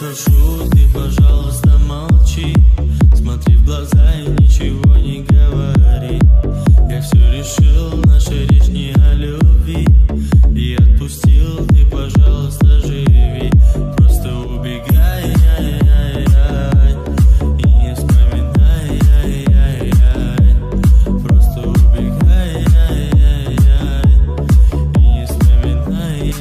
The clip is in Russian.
Прошу, ты, пожалуйста, молчи. Смотри в глаза и ничего не говори. Я все решил, наша речь не о любви. И отпустил, ты, пожалуйста, живи. Просто убегай, ай, ай, И не вспоминай. Просто убегай, И не вспоминай,